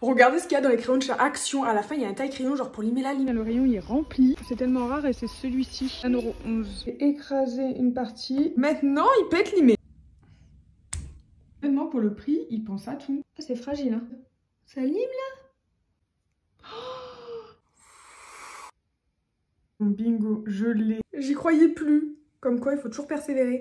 Regardez ce qu'il y a dans les crayons de chat Action. À la fin, il y a un taille crayon genre pour limer la ligne. Le rayon il est rempli. C'est tellement rare et c'est celui-ci. 1,11€. J'ai écrasé une partie. Maintenant, il peut être limé. Maintenant, pour le prix, il pense à tout. Ah, c'est fragile, hein. Ça lime là Bingo, je l'ai. J'y croyais plus. Comme quoi, il faut toujours persévérer.